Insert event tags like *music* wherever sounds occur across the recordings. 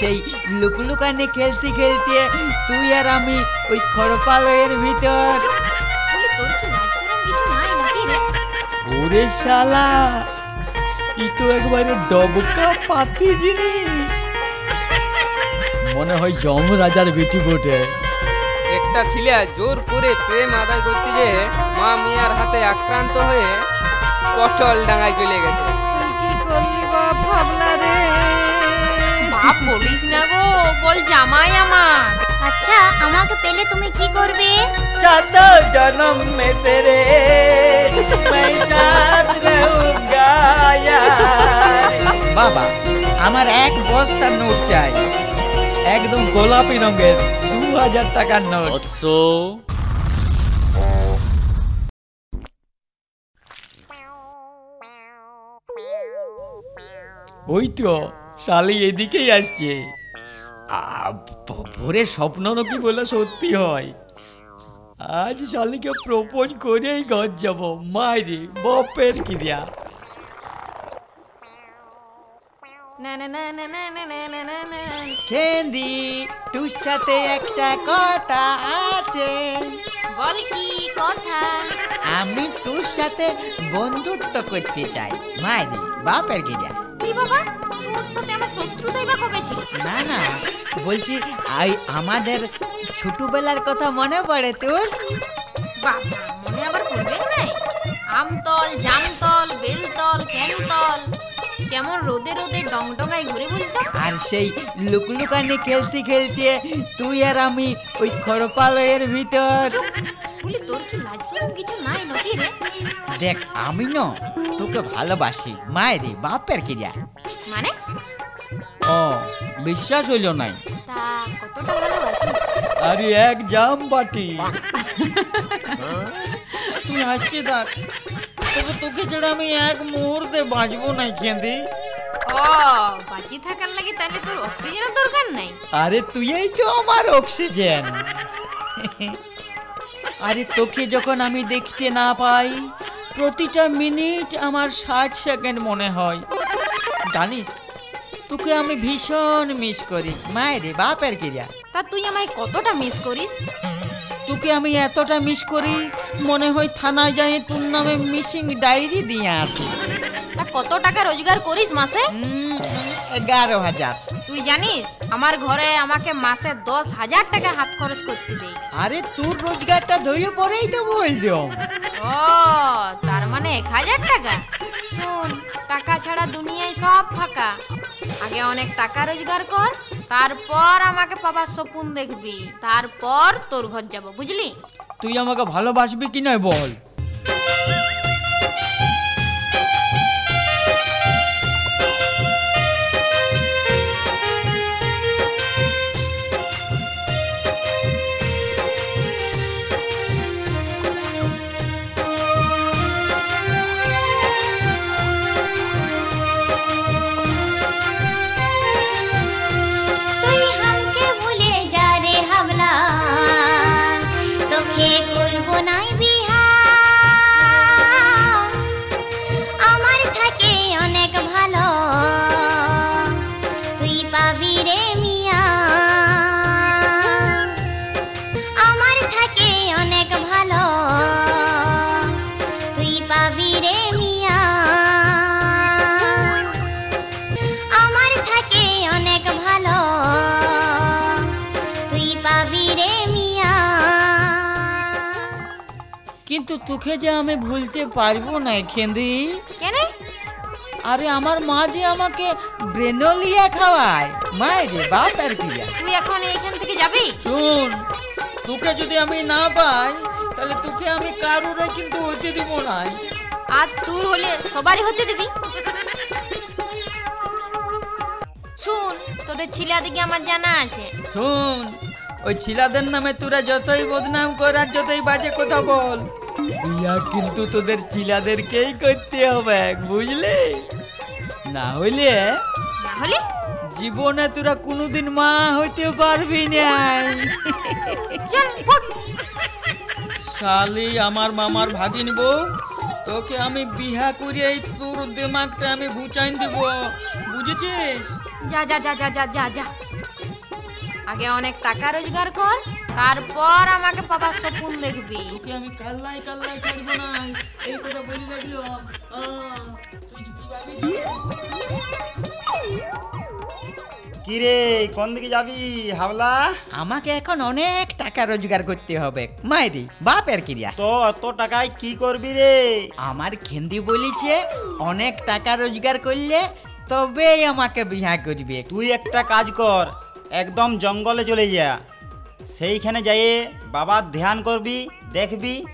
সেই লুকলুকানি খেলতে খেলতে তুই আর আমি ওই খড়পালয়ের ভিতর। বলি তোর কি লাজ শরম কিছু নাই নাকি রে? ওরে শালা ই তো একবারে ডবকা পাতি জিনিস। মনে হয় যম রাজার বেটি বটে। একটা ছেলে জোর করে প্রেম আদায় করতে যে মা মিয়ার হাতে আক্রান্ত হয়ে পটল ডাঙায় চলে গেছে। কি করলি বাপ ভাবলা রে? বাপ বলিস না গো বল জামাই আমার আচ্ছা আমাকে পেলে তুমি কি করবে सात जन्म में तेरे मैं साथ रहूंगा यार বাবা আমার এক বস্তা নোট চাই একদম গোলাপি রঙের দু হাজার টাকার নোট বৎস ওই তো শালি এদিকেই আসছে। ভোরে স্বপ্ন নাকি বলে সত্যি হয়। আজ শালিকে প্রপোজ করেই ঘর যাব। মায়েরি বপের ক্রিয়া। খেন্দি তোর সাথে একটা কথা আছে। বল কি কথা? আমি তোর সাথে বন্ধুত্ব করতে চাই। মায়ের বাপের ক্রিয়া। কি বাবা তোর সাথে আমার শত্রুতাই বা কবে ছিল? না না বলছি আই আমাদের ছোটবেলার কথা মনে পড়ে তোর? মনে আবার নাই? আমতল জামতল বেলতল ক্যানতল কেমন রোদে রোদে ডংডঙায় ঘুরে আর সেই লুকলুকানি খেলতে খেলতে তুই আর আমি ওই খড়পালয়ের ভিতর। বলি তোর কি কিছু নাই নাকি রে? দেখ আমি ন তোকে ভালোবাসি। মায়েরি বাপের ক্রিয়া। মানে? ও বিশ্বাস হইল নাই তা কতটা ভালোবাসিস? আরে এক জাম বাটি। তুই হাসতে থাক। তবে তোকে ছাড়া আমি এক মুহূর্তে বাঁচবো না কেঁদে ও বাঁচি থাকার লাগে তাহলে তোর অক্সিজেনের দরকার নাই? আরে তুই এই তো আমার অক্সিজেন আরে তোকে যখন আমি দেখতে না পাই প্রতিটা মিনিট আমার ষাট সেকেন্ড মনে হয়। জানিস তোকে আমি ভীষণ মিস করি। মায়ের বাপের কিরা তা তুই আমায় কতটা মিস করিস? তোকে আমি এতটা মিস করি মনে হয় থানায় যাই তোর নামে মিসিং ডায়েরি দিয়ে আসি। তা কত টাকা রোজগার করিস মাসে? এগারো হাজার। তুই জানিস আমার ঘরে আমাকে মাসে দশ হাজার টাকা হাত খরচ করতে দেয়। আরে তোর রোজগারটা ধরিয়ে পরেই তো বললাম। ও তার মানে এক হাজার টাকা? শুন টাকা ছাড়া দুনিয়ায় সব ফাঁকা। আগে অনেক টাকা রোজগার কর তারপর আমাকে পাবার স্বপ্ন দেখবি তারপর তোর ঘর যাব বুঝলি? তুই আমাকে ভালোবাসবি কি নয় বল? কিন্তু তোকে যে আমি ভুলতে পারব না খেন্দি। কেন? আরে আমার মা যে আমাকে ব্রেনলিয়া খাওয়ায় মায়ের বাপ আর কি তুই এখন এইখান থেকে যাবি? শুন তোকে যদি আমি না পাই তাহলে তোকে আমি কারুরে কিন্তু হইতে দিব না। আর তোর হলে সবারই হতে দিবি। শুন তোদের ছিলা দিকে আমার জানা আছে। শুন ওই ছিলাদের নামে তোরা যতই বদনাম করার যতই বাজে কথা বল বিয়া কিন্তু তোদের চিলাদেরকেই করতে হবে বুঝলি? না হইলে না হলে? জীবনে তোরা কোনোদিন মা হইতে পারবি নাই চল ফুট শালি আমার মামার ভাগিন বউ তোকে আমি বিহা করে এই তোর দিমাগটা আমি ঘুচাইন দিব বুঝেছিস? যা যা যা যা যা যা যা। আগে অনেক টাকা রোজগার কর তারপর আমাকে পাপার স্বপ্ন দেখবি। তোকে আমি কাল্লাই কাল্লাই ছাড়বো না এই কথা বলি রাখল। কিরে কোন দিকে যাবি হাবলা আমাকে এখন অনেক টাকা রোজগার করতে হবে। মায়েরি বাপের ক্রিয়া। তো অত টাকায় কি করবি রে? আমার খেন্দি বলিছে অনেক টাকা রোজগার করলে তবেই আমাকে বিয়া করবে। তুই একটা কাজ কর একদম জঙ্গলে চলে যা। সেইখানে যাইয়ে বাবার ধ্যান করবি দেখবি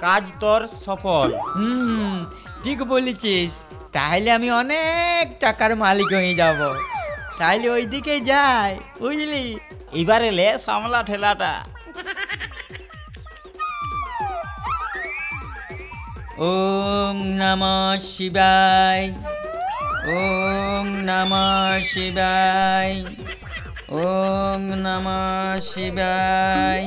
কাজ তোর সফল। হুম ঠিক বলেছিস। তাহলে আমি অনেক টাকার মালিক হয়ে যাব। তাহলে ওইদিকে যাই বুঝলি? এবারে লে সামলা ঠেলাটা। ওম নম শিবায় ওম নম শিবায়। ওম নম শিবায়।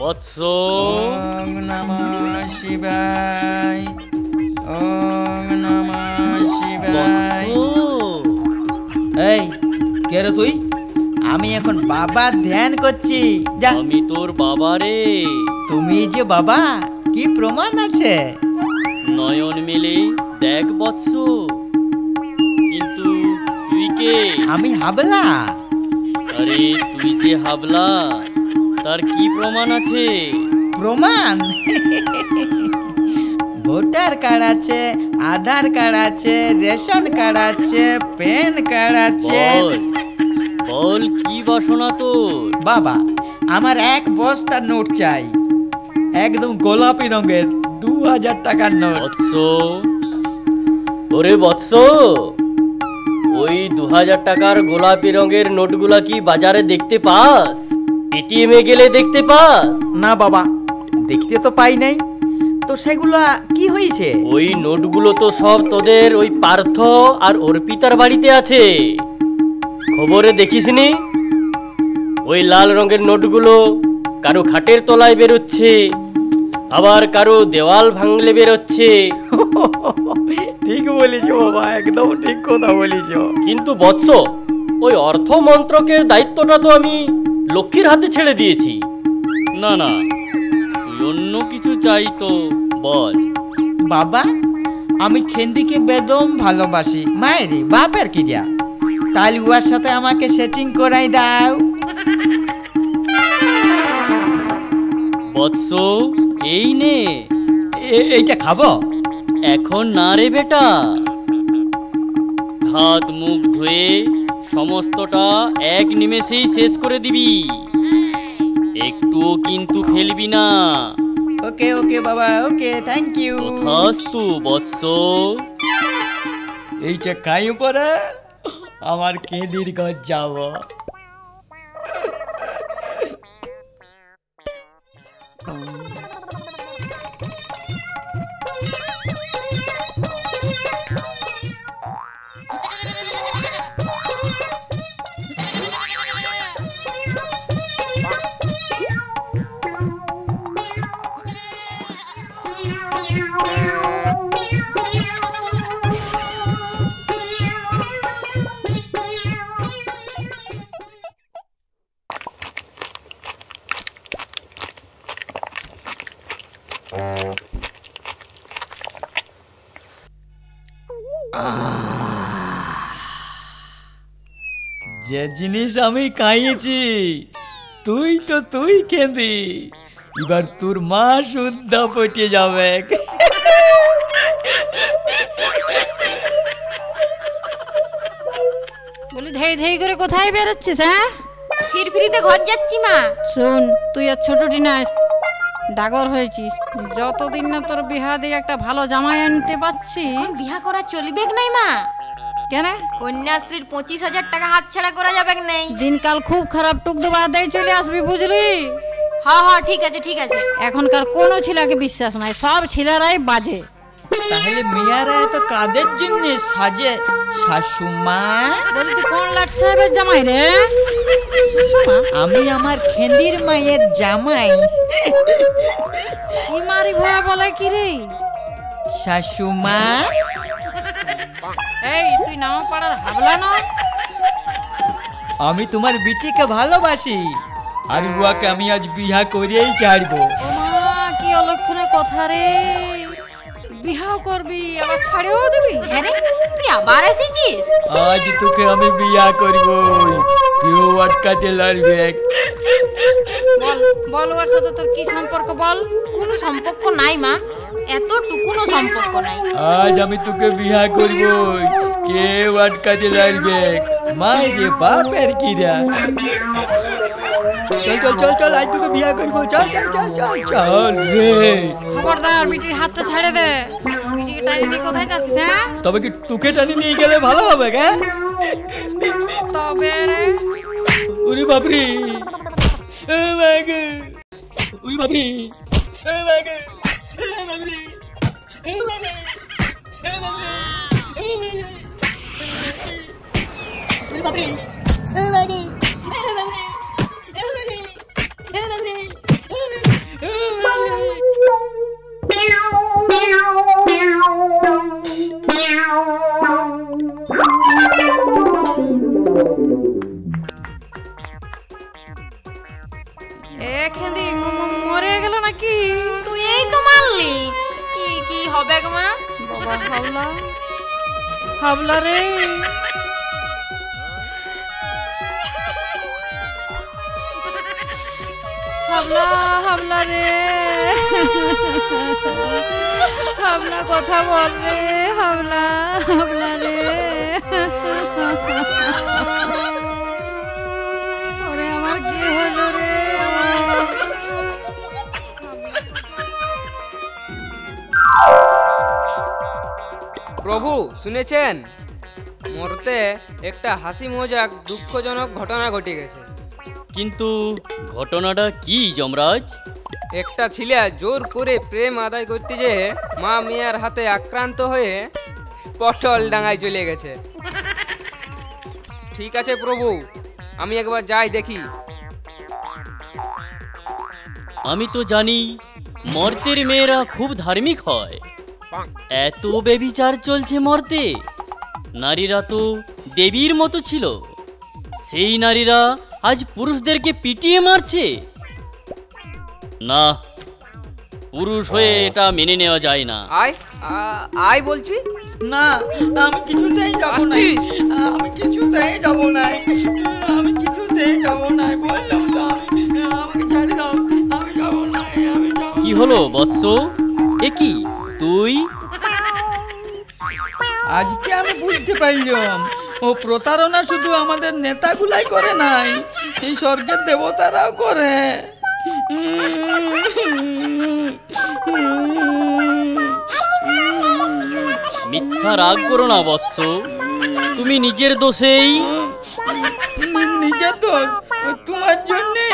বৎস। ওম নম শিবায়। ওম নম শিবায়। এই কে রে তুই? আমি এখন বাবার ধ্যান করছি। যা। আমি তোর বাবা রে। তুমি যে বাবা কি প্রমাণ আছে? নয়ন মেলে দেখ বৎস। কে? আমি হাবলা। আরে তুই যে হাবলা তার কি প্রমাণ আছে? প্রমাণ? ভোটার কার্ড আছে আধার কার্ড আছে রেশন কার্ড আছে প্যান কার্ড আছে। বল কি বাসনা তোর? বাবা আমার এক বস্তা নোট চাই। একদম গোলাপি রঙের দু হাজার টাকার নোট। বৎস। ওরে বৎস। ওই দু হাজার টাকার গোলাপি রঙের নোটগুলা কি বাজারে দেখতে পাস? এটিএম এ গেলে দেখতে পাস। না বাবা দেখতে তো পাই নাই। তো সেগুলা কি হয়েছে? ওই নোটগুলো তো সব তোদের ওই পার্থ আর অর্পিতার বাড়িতে আছে। খবরে দেখিসনি? ওই লাল রঙের নোটগুলো কারও খাটের তলায় বেরোচ্ছে আবার কারও দেওয়াল ভাঙলে বেরোচ্ছে। ঠিক বলেছ বাবা একদম ঠিক কথা বলেছ। কিন্তু বৎস ওই অর্থ মন্ত্রকের দায়িত্বটা তো আমি লক্ষ্মীর হাতে ছেড়ে দিয়েছি। না না তুই অন্য কিছু চাই তো বল। বাবা আমি খেন্দিকে বেদম ভালোবাসি। মায়েরি বাপের কি যা তাহলে উয়ার সাথে আমাকে সেটিং করাই দাও। বৎস এই নে। এ- এইটা খাব? এখন না রে বেটা। হাত মুখ ধুয়ে সমস্তটা এক নিমেষেই শেষ করে দিবি। একটুও কিন্তু ফেলবি না। ওকে ওকে বাবা ওকে থ্যাংক ইউ তথাস্তু বৎস? এইটা খাই পরে আমার কেঁদির ঘর যাব। জিনিস আমি খাইয়েছি। তুই তো তুই কেঁদি এবার তোর মা শুদ্ধ পটে যাবে। বলি ধেই ধেই করে কোথায় বেরোচ্ছিস হ্যাঁ? ফিরফিরিতে ঘর যাচ্ছি মা। শোন তুই আর ছোটটি না ডাগর হয়েছিস। যতদিন না তোর বিহা দিয়ে একটা ভালো জামাই আনতে পারছি বিহা করা চলবে নাই মা। কেন? কন্যাশ্রীর পঁচিশ হাজার টাকা হাত ছাড়া করা যাবে নেই? দিনকাল খুব খারাপ টুক দেবা দেয় চলে আসবি বুঝলি? হ্যাঁ হ্যাঁ ঠিক আছে ঠিক আছে। এখনকার কোনো ছেলেকে বিশ্বাস নাই সব ছেলেরাই বাজে। তাহলে মেয়ারা এত কাদের জন্য সাজে? শাশুমা? বলি তুই কোন লাট সাহেবের জামাই রে? আমি আমার খেন্দির মায়ের জামাই। কি মারি ভয়া বলে কি রে? শাশুমা? এই তুই নামা পাড়ার হাবলা না আমি তোমার বিটিকে ভালোবাসি আর উয়াকে আমি আজ বিহা করিয়েই ছাড়বো। কি অলক্ষণে কথা রে। বিহাও করবি আবার ছাড়েও দিবি? হ্যাঁ রে তুই আবার এসেছিস? আজ তোকে আমি বিয়া করব কেউ আটকাতে লারবে বল বল ওর সাথে তোর কি সম্পর্ক বল? কোনো সম্পর্ক নাই মা এতটুকুনো সম্পর্ক নাই। আজ আমি তোকে বিয়া করব কেউ আটকাতে লারবে মায়েরে বাপের কিরা। চল চল চল চল আজ তোকে বিয়া করব। চল চল চল চল চল রে। খবরদার বিটির হাতটা ছেড়ে দে। বিটিকে টানি কোথায় যাচ্ছিস হ্যাঁ? তবে কি তোকে টানি নিয়ে গেলে ভালো হবে হ্যাঁ তবে বাপরি এ মাগে উরি বাপরি এ মাগে এ এই কি কি হবে গো মা? বাবা হাবলা হাবলা রে। হাবলা হাবলা রে। হাবলা কথা বল রে। হাবলা হাবলা রে। ওরে, আমার কি হলো রে? প্রভু শুনেছেন? মরতে একটা হাসি মজাক দুঃখজনক ঘটনা ঘটে গেছে। কিন্তু ঘটনাটা কি যমরাজ? একটা ছেলে জোর করে প্রেম আদায় করতে যেয়ে মা মিয়ার হাতে আক্রান্ত হয়ে পটল ডাঙায় চলে গেছে। ঠিক আছে প্রভু আমি একবার যাই দেখি। আমি তো জানি মর্তের মেয়েরা খুব ধার্মিক হয়। এত বেবিচার চলছে মর্তে। নারীরা তো দেবীর মতো ছিল। সেই নারীরা আজ পুরুষদেরকে পিটিয়ে মারছে। না পুরুষ হয়ে এটা মেনে নেওয়া যায় না। আয় আয় বলছি। না আমি কিছুতেই যাব না আমি কিছুতেই যাব না আমি কিছুতেই যাব না বললাম তো আমি আমাকে ছাড়ে দাও। আমি যাব না আমি যাব কি হলো বৎস? এ কি? তুই? আজকে আমি বুঝতে পারলাম ও প্রতারণা শুধু আমাদের নেতাগুলাই করে নাই এই স্বর্গের দেবতারাও করে। মিথ্যা রাগ করো না বৎস। তুমি নিজের দোষেই। নিজের দোষ? তোমার জন্যে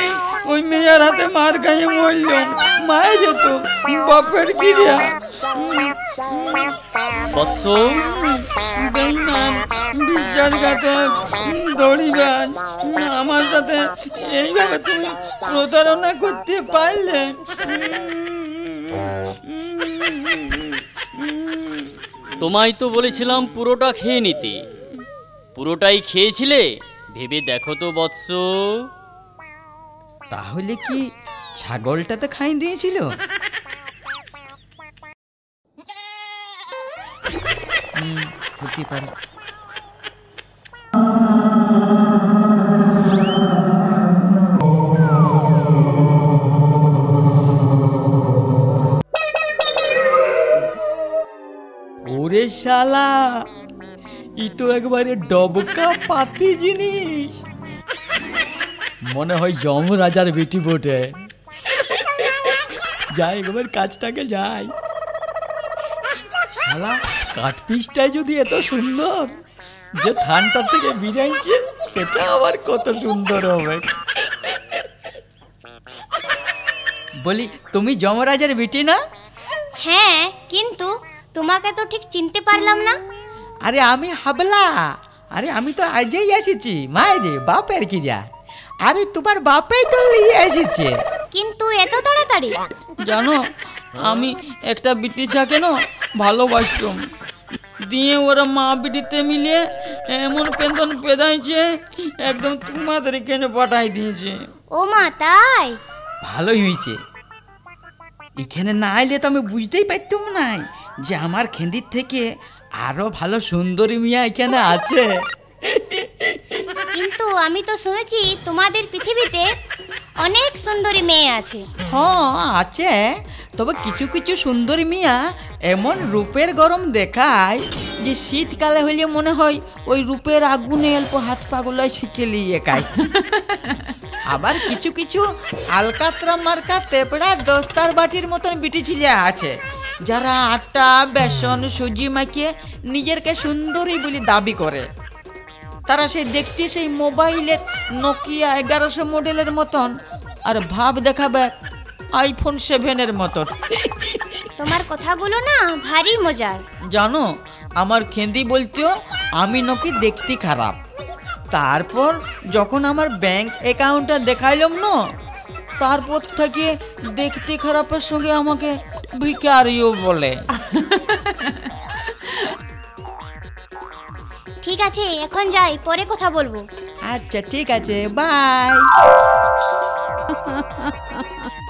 ওই মেয়ের হাতে মার খাইয়ে মরলাম মায়ে যেত বাপের কিরিয়া বৎস। বেইমান বিশ্বাসঘাতক দড়িবাজ আমার সাথে এইভাবে তুমি প্রতারণা করতে পারলে তোমায় তো বলেছিলাম পুরোটা খেয়ে নিতে। পুরোটাই খেয়েছিলে? ভেবে দেখো তো বৎস। তাহলে কি ছাগলটাতে খাই দিয়েছিল? হতে পারে ওরে শালা ই তো একবারে ডবকা পাতি জিনিস। মনে হয় যম রাজার বেটি বটে। যাই একবার কাজটাকে যাই। শালা কাঠ পিসটাই যদি এত সুন্দর যে ধানটা থেকে বিরাইছে সেটা আবার কত সুন্দর হবে। বলি তুমি যমরাজের বিটি না? হ্যাঁ কিন্তু তোমাকে তো ঠিক চিনতে পারলাম না। আরে আমি হাবলা আরে আমি তো আজই এসেছি মায়েরে বাপের কিরা আরে তোমার বাপেই তো নিয়ে এসেছে। কিন্তু এত তাড়াতাড়ি? জানো আমি একটা বিটি ছাকে না ভালোবাসতাম দিয়ে ওরা মা বিটিতে মিলিয়ে এমন পেন্দন পেদাইছে একদম তোমাদের এখানে পাঠাই দিয়েছে। ও মা তাই? ভালোই হয়েছে। এখানে না এলে তো আমি বুঝতেই পারতাম না যে আমার খেন্দির থেকে আরও ভালো সুন্দরী মিয়া এখানে আছে। কিন্তু আমি তো শুনেছি তোমাদের পৃথিবীতে অনেক সুন্দরী মেয়ে আছে। হ্যাঁ আছে। তবে কিছু কিছু সুন্দর মিয়া এমন রূপের গরম দেখায় যে শীতকালে হইলে মনে হয় ওই রূপের আগুনে অল্প হাত পাগুলাই শিখে লিয়ে খায় *laughs* আবার কিছু কিছু আলকাতরা মার্কা তেপড়া দস্তার বাটির মতন বিটি ছিলে আছে যারা আটা বেসন সুজি মাখিয়ে নিজেরকে সুন্দরী বলে দাবি করে। তারা সেই দেখতে সেই মোবাইলের নোকিয়া এগারোশো মডেলের মতন আর ভাব দেখাবে আইফোন সেভেনের মতন তোমার কথাগুলো না ভারী মজার। জানো আমার খেন্দি বলতেও আমি নাকি দেখতে খারাপ। তারপর যখন আমার ব্যাংক অ্যাকাউন্টটা দেখাইলাম না তারপর থেকে দেখতে খারাপের সঙ্গে আমাকে ভিকারিও বলে। ঠিক আছে এখন যাই পরে কথা বলব। আচ্ছা ঠিক আছে বাই *laughs*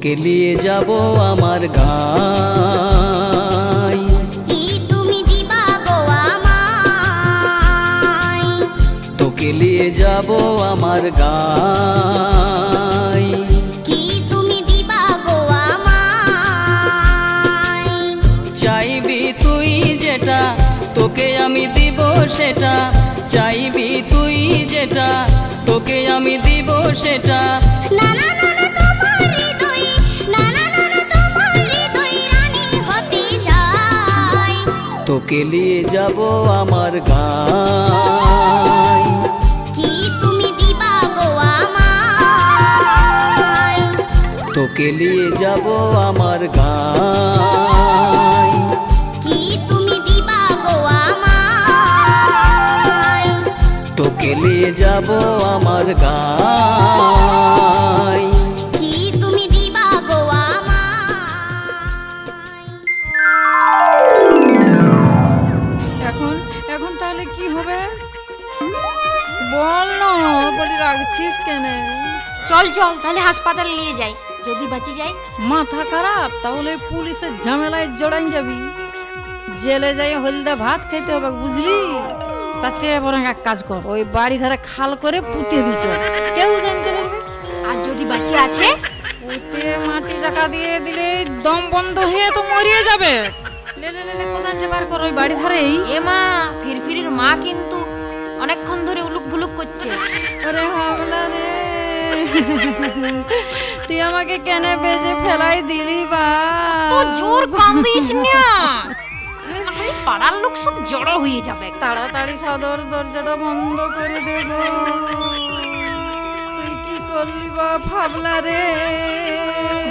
তোকে নিয়ে যাব আমার গাই। কি তুমি দিবা গো আমায়? তোকে নিয়ে যাব আমার গাই। কি তুমি দিবা গো আমায়? চাইবি তুই যেটা তোকে আমি দিব সেটা। চাইবি তুই যেটা তোকে আমি দিব সেটা। না না তোকে নিয়ে যাব আমার গাই কি তুমি দিবা গো আমায়? তোকে নিয়ে যাব আমার গাই কি তুমি দিবা গো আমায়? তোকে নিয়ে যাব আমার গাই কেন? চল চল তাহলে হাসপাতালে নিয়ে যাই। যদি বাঁচে যাই। মাথা খারাপ তাহলে পুলিশের ঝামেলায় জড়াই যাবি। জেলে যাই হলদা ভাত খেতে হবে বুঝলি? তার চেয়ে বরং এক কাজ কর ওই বাড়ি ধারে খাল করে পুঁতে দিছ কেউ জানতে পারবে? আর যদি বাঁচে আছে? পুঁতে মাটি চাকা দিয়ে দিলে দম বন্ধ হয়ে তো মরিয়ে যাবে। লে লে লে কোথায় বার কর ওই বাড়ি ধারেই। এ মা ফিরফিরির মা কিন্তু অনেকক্ষণ ধরে উলুক ভুলুক করছে। ওরে হামলা রে। তুই আমাকে কেন বেজে ফেলাই দিলি বা? তো জোর কান্দিস না। পাড়ার লোক সব জড়ো হয়ে যাবে। তাড়াতাড়ি সদর দরজাটা বন্ধ করে দে গো। তুই কি করলি বা ভাবলা রে?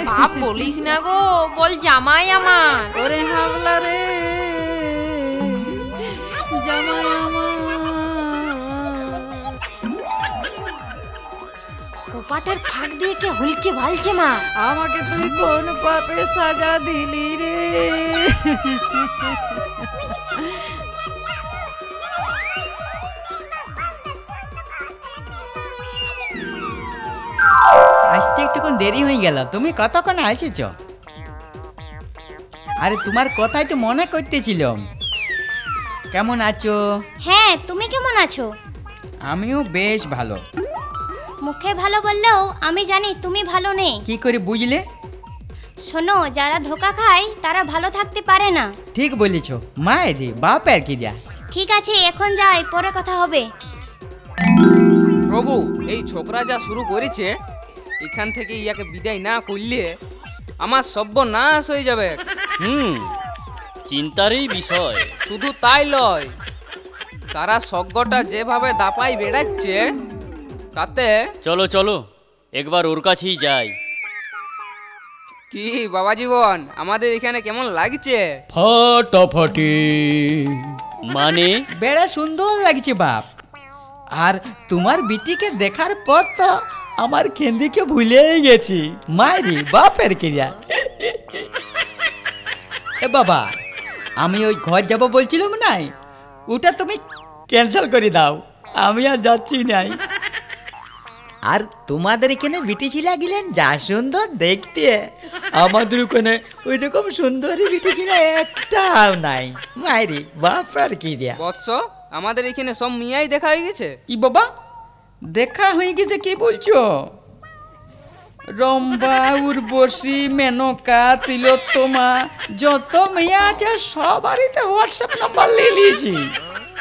বাপ বলিস না গো বল জামাই আমার। ওরে হাবলা রে। জামাই আমার। কপাটের ফাঁক দিয়ে কে হুলকে ভালছে মা? আমাকে তুই কোন পাপে সাজা দিলি রে? আসতে একটুক্ষণ দেরি হয়ে গেল। তুমি কতক্ষণ এসেছ আরে তোমার কথাই তো মনে করতেছিলাম। কেমন আছো? হ্যাঁ তুমি কেমন আছো? আমিও বেশ ভালো। মুখে ভালো বললেও আমি জানি তুমি ভালো নেই। কি করে বুঝলে? শোনো যারা ধোকা খায় তারা ভালো থাকতে পারে না। ঠিক বলেছ। মায়ের রে বাপ আর কি যা ঠিক আছে এখন যাই পরে কথা হবে। প্রভু এই ছোকরা যা শুরু করেছে এখান থেকে ইয়াকে বিদায় না করলে আমার সর্বনাশ হয়ে যাবে। হুম চিন্তারই বিষয়। শুধু তাই লয় সারা সজ্ঞটা যেভাবে দাপাই বেড়াচ্ছে তাতে? চলো চলো একবার ওর কাছেই যাই। কি বাবা জীবন আমাদের এখানে কেমন লাগছে? ফটাফটি। মানে? বেড়া সুন্দর লাগছে বাপ। আর তোমার বিটিকে দেখার পর তো আমার খেন্দিকে ভুলেই গেছি। মায়েরি বাপের ক্রিয়া এ বাবা আমি ওই ঘর যাব বলছিলাম নাই? ওটা তুমি ক্যান্সেল করে দাও। আমি আর যাচ্ছি নাই। আর তোমাদের এখানে বিটি ছিলা গেলেন? যা সুন্দর দেখতে। আমাদের ওখানে ওই রকম সুন্দরী বিটি ছিল একটাও নাই। মায়েরি বাপের ক্রিয়া বৎস আমাদের এখানে সব মিয়াই দেখা হয়ে গেছে? ই বাবা দেখা হয়ে গেছে কি বলছো? রম্বা উর্বশী মেনকা তিলোত্তমা যত মেয়ে আছে সবারই তো হোয়াটসঅ্যাপ নাম্বার নিয়ে নিয়েছি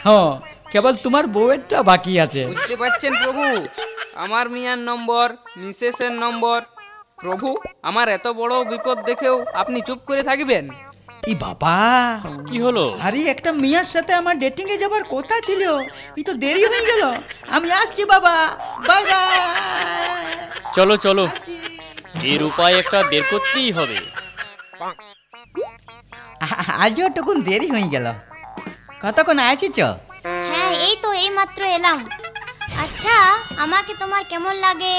হ্যাঁ কেবল তোমার বউয়েরটা বাকি আছে। বুঝতে পারছেন প্রভু। আমার মিয়ার নম্বর মিসেসের নম্বর। প্রভু আমার এত বড় বিপদ দেখেও আপনি চুপ করে থাকবেন? ই বাবা। কি হলো? আরে একটা মিয়ার সাথে আমার ডেটিং এ যাবার কথা ছিল। ই তো দেরি হয়ে গেল। আমি আসছি বাবা। Bye bye. চলো চলো। এর উপায় একটা বের করতেই হবে। আজও টুকুন দেরি হয়ে গেল। কতক্ষণ আছিস হ্যাঁ এই তো এই মাত্র এলাম। আচ্ছা আমাকে তোমার কেমন লাগে?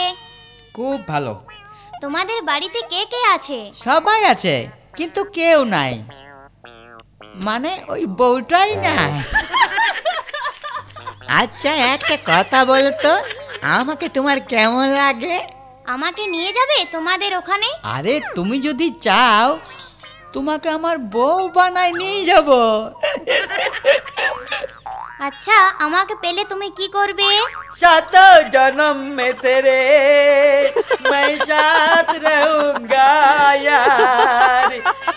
খুব ভালো। তোমাদের বাড়িতে কে কে আছে? সবাই আছে কিন্তু কেউ নাই। মানে ওই বউটাই নাই আচ্ছা একটা কথা বলো তো আমাকে তোমার কেমন লাগে? আমাকে নিয়ে যাবে তোমাদের ওখানে? আরে তুমি যদি চাও তোমাকে আমার বউ বানায় নিয়ে যাব। আচ্ছা আমাকে পেলে তুমি কি করবে सात जन्म में तेरे मैं साथ रहूंगा यार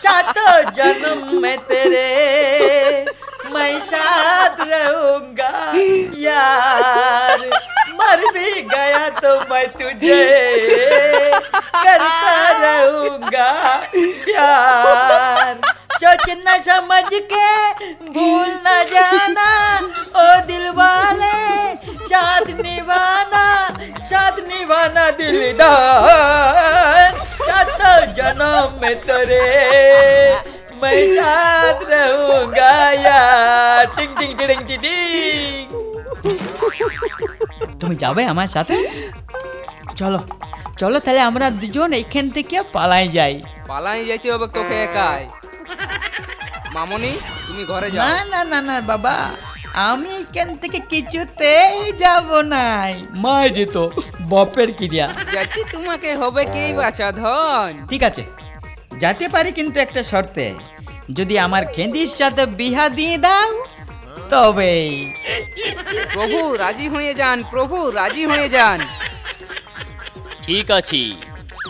सात जन्म में तेरे मैं साथ रहूंगा यार मर भी गया तो मैं तुझे करता रहूंगा प्यार सोच न समझ के भूल न जाना ओ दिल वाले साथ निभाना साथ निभाना दिलदार सात जन्म में तेरे मैं साथ रहूंगा यार टिंग टिंग टिंग टिंग टिंग তুমি যাবে আমার সাথে চলো চলো তাহলে আমরা দুজন এইখান থেকে পালাই যাই পালাই যাইতে হবে তোকে একাই *laughs* মামনি তুমি ঘরে যাও। না না না না বাবা আমি এখান থেকে কিছুতেই যাব নাই। মায়ের তো বাপের ক্রিয়া যাইতে তোমাকে হবে কে বাঁচা ধন ঠিক আছে যেতে পারি কিন্তু একটা শর্তে। যদি আমার খেন্দির সাথে বিহা দিয়ে দাও তবে। প্রভু রাজি হয়ে যান প্রভু রাজি হয়ে যান। ঠিক আছে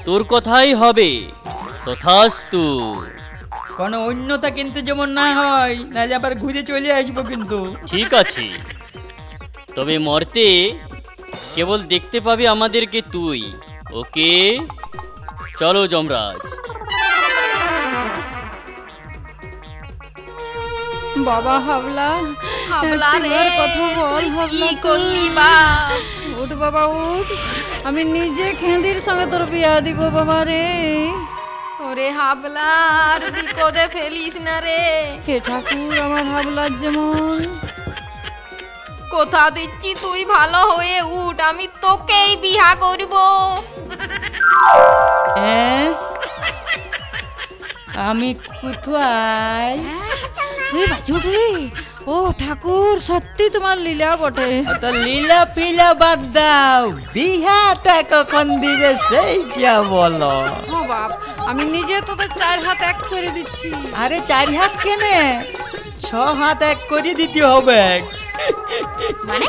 তোর কথাই হবে তথাস্তু। কোনো অন্যতা কিন্তু যেমন না হয় নাহলে আবার ঘুরে চলে আসব কিন্তু। ঠিক আছে। তবে মরতে কেবল দেখতে পাবি আমাদেরকে তুই ওকে? চলো যমরাজ। বাবা হাবলা হাবলা রে কথা বল কি করলি বা? উঠ বাবা উঠ। আমি নিজে খেঁদির সঙ্গে তোর বিয়া দিব বাবা রে। ওরে হাবলা আর বিপদে ফেলিস না রে। হে ঠাকুর আমার হাবলার যেমন। কোথা দিচ্ছি তুই ভালো হয়ে উঠ আমি তোকেই বিহা করব। আমি কোথায়? রে। ও ঠাকুর সত্যি তোমার লীলা বটে। তো লীলা পিলা বাদ দাও। বিহাটা কখন দিবে সেই যা বলো। বাপ আমি নিজে তোদের চার হাত এক করে দিচ্ছি। আরে চার হাত কেনে? ছ হাত এক করে দিতে হবে। মানে?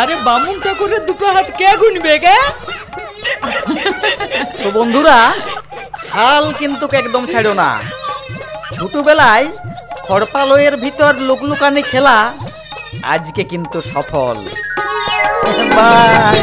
আরে বামুন ঠাকুরের দুটো হাত কে গুনবে কে তো বন্ধুরা হাল কিন্তু একদম ছাড়ো না। ছোটবেলায় খড়পালয়ের ভিতর লুকলুকানি খেলা আজকে কিন্তু সফল। বাই।